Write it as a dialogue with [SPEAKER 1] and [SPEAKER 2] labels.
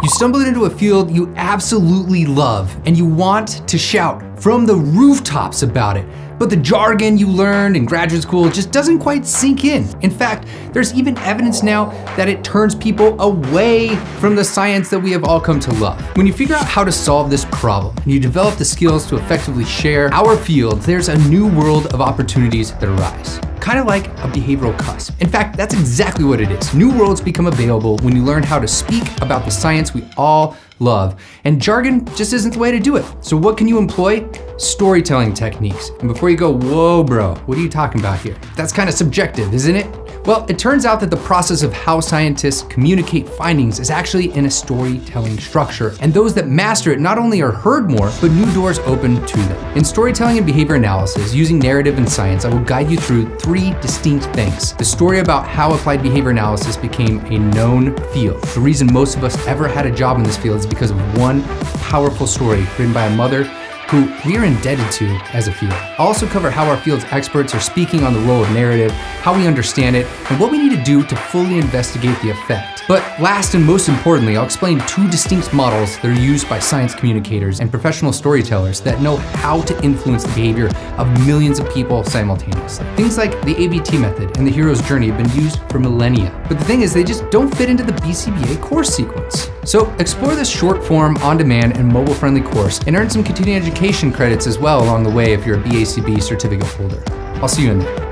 [SPEAKER 1] You stumbled into a field you absolutely love and you want to shout from the rooftops about it. But the jargon you learned in graduate school just doesn't quite sink in. In fact, there's even evidence now that it turns people away from the science that we have all come to love. When you figure out how to solve this problem and you develop the skills to effectively share our field, there's a new world of opportunities that arise kind of like a behavioral cusp. In fact, that's exactly what it is. New worlds become available when you learn how to speak about the science we all love. And jargon just isn't the way to do it. So what can you employ? Storytelling techniques. And before you go, whoa, bro, what are you talking about here? That's kind of subjective, isn't it? Well, it turns out that the process of how scientists communicate findings is actually in a storytelling structure. And those that master it not only are heard more, but new doors open to them. In storytelling and behavior analysis, using narrative and science, I will guide you through three distinct things. The story about how applied behavior analysis became a known field. The reason most of us ever had a job in this field is because of one powerful story written by a mother who we are indebted to as a field. I'll also cover how our field's experts are speaking on the role of narrative, how we understand it, and what we need to do to fully investigate the effect. But last and most importantly, I'll explain two distinct models that are used by science communicators and professional storytellers that know how to influence the behavior of millions of people simultaneously. Things like the ABT method and the hero's journey have been used for millennia. But the thing is, they just don't fit into the BCBA course sequence. So explore this short form, on-demand, and mobile-friendly course and earn some continuing education credits as well along the way if you're a BACB certificate holder. I'll see you in there.